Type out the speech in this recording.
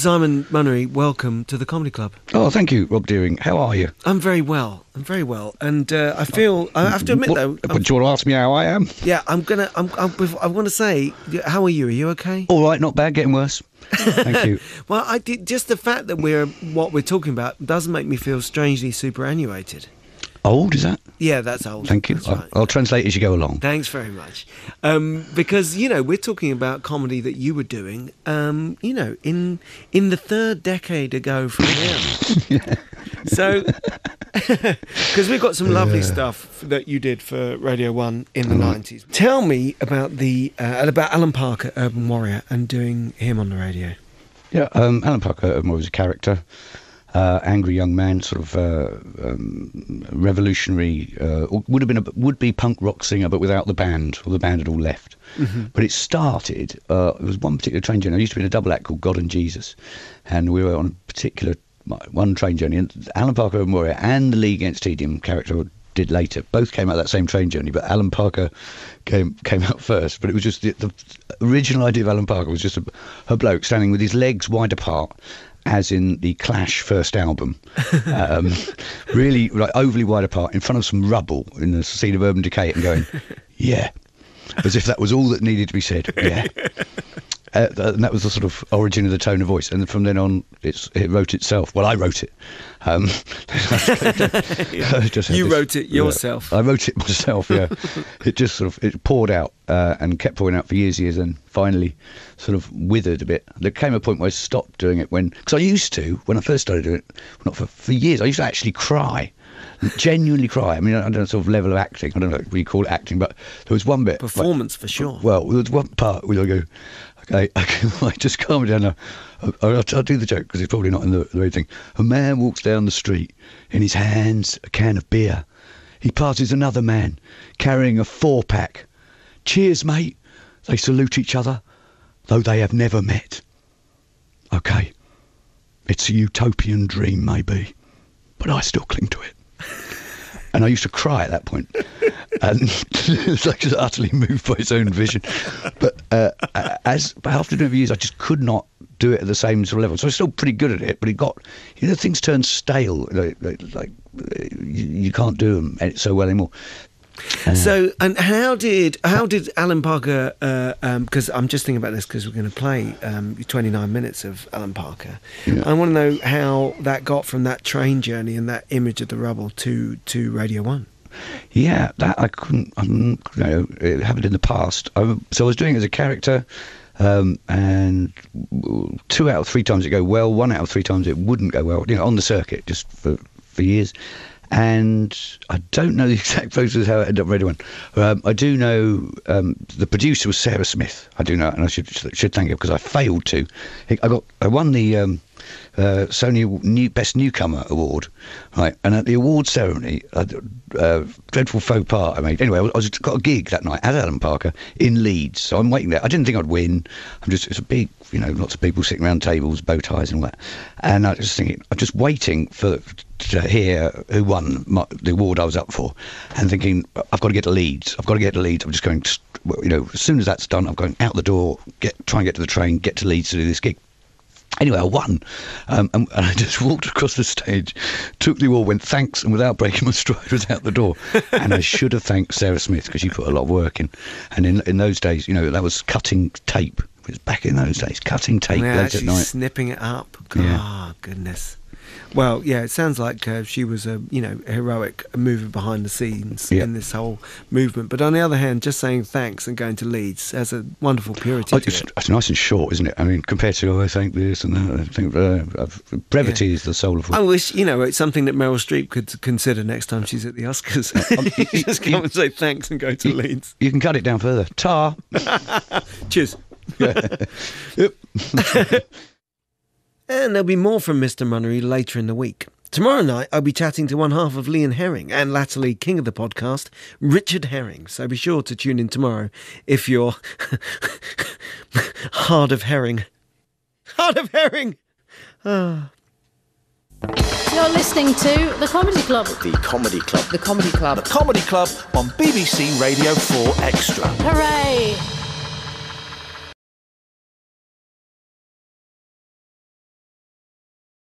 Simon Munnery, welcome to the Comedy Club. Oh, thank you, Rob Deering. How are you? I'm very well. I'm very well, and uh, I feel I have to admit What- though. but I'm- do you want to ask me how I am? yeah, I'm gonna. I'm. I'm I want to say, how are you? Are you okay? All right, not bad, getting worse. Thank you. Well, I did. Just the fact that we're what we're talking about does make me feel strangely superannuated. Old, is that? Yeah, that's old. Thank you. I'll, right. I'll translate as you go along. Thanks very much. Um, because you know we're talking about comedy that you were doing. Um, you know, in in the third decade ago from now. So, because we've got some lovely stuff that you did for Radio One in the nineties. Tell me about the uh, about Alan Parker, Urban Warrior, and doing him on the radio. Yeah, um, Alan Parker um, was a character, uh, angry young man, sort of uh, um, revolutionary. Uh, would have been a would be punk rock singer, but without the band, or the band had all left. But it started. Uh, it was one particular train journey. I used to be in a double act called God and Jesus, and we were on a particular one train journey. And Alan Parker, and Warrior, and the League Against Tedium character did later. Both came out that same train journey, but Alan Parker came came out first. But it was just the, the original idea of Alan Parker was just a, a bloke standing with his legs wide apart, as in the Clash first album, um, really like overly wide apart in front of some rubble in the scene of urban decay, and going, yeah, as if that was all that needed to be said. Yeah. Uh, and that was the sort of origin of the tone of voice, and from then on, it's it wrote itself. Well, I wrote it. Um, just You this- wrote it yeah. yourself. I wrote it myself. Yeah, it just sort of it poured out uh, and kept pouring out for years, years, and finally sort of withered a bit. There came a point where I stopped doing it when because I used to when I first started doing it, not for for years. I used to actually cry. Genuinely cry. I mean, I don't know sort of level of acting. I don't know what you call it acting, but there was one bit. like- Performance for sure. well, there was one part where I go, okay, I just calm down now. I- I'll, I'll do the joke because it's probably not in the, the right thing. A man walks down the street, in his hands a can of beer. He passes another man carrying a four pack. Cheers, mate. They salute each other, though they have never met. Okay, it's a utopian dream, maybe, but I still cling to it. And I used to cry at that point. And it's like just utterly moved by his own vision. But uh, as but after doing years, I just could not do it at the same sort of level. So I was still pretty good at it, but it got, you know, things turn stale. Like, like, like uh, you, you can't do them so well anymore. So, and how did how did Alan Parker? Because I'm just thinking about this because we're going to play um, 29 minutes of Alan Parker. Yeah. I want to know how that got from that train journey and that image of the rubble to to Radio One. Yeah, that I couldn't. Um, you know, it happened in the past. I, so I was doing it as a character, um, and two out of three times it go well. One out of three times it wouldn't go well. You know, on the circuit, just for for years. And I don't know the exact process how I ended up on One. Um, I do know um, the producer was Sarah Smith. I do know, and I should should thank her because I failed to. I got I won the um, uh, Sony new, Best Newcomer Award, right? And at the award ceremony, uh, uh, dreadful faux pas I made. Anyway, I was, I got a gig that night at Alan Parker in Leeds, so I'm waiting there. I didn't think I'd win. I'm just it's a big, you know, lots of people sitting around tables, bow ties and all that. And I was just thinking, I'm just waiting for to hear who won my, the award I was up for, and thinking I've got to get to Leeds. I've got to get to Leeds. I'm just going, you know, as soon as that's done, I'm going out the door, get try and get to the train, get to Leeds to do this gig. Anyway, I won, um, and, and I just walked across the stage, took the award, went thanks, and without breaking my stride, was out the door. and I should have thanked Sarah Smith because she put a lot of work in. And in in those days, you know, that was cutting tape. It was back in those days, cutting tape Yeah, late at night. snipping it up. God, Yeah. goodness. Well, yeah, it sounds like uh, she was a you know heroic mover behind the scenes Yeah. in this whole movement. But on the other hand, just saying thanks and going to Leeds has a wonderful purity Oh, it's, it. it's nice and short, isn't it? I mean, compared to oh, I think this and that, I think uh, brevity is the soul of. I wish you know it's something that Meryl Streep could consider next time she's at the Oscars. just come and say thanks and go to Leeds. You can cut it down further. Tar. Cheers. Yep. And there'll be more from Mr. Munnery later in the week. Tomorrow night, I'll be chatting to one half of Lee and Herring and latterly king of the podcast, Richard Herring. So be sure to tune in tomorrow if you're hard of herring. Hard of herring! Ah. You're listening to The Comedy Club. The Comedy Club. The Comedy Club. The Comedy Club on BBC Radio 4 Extra. Hooray!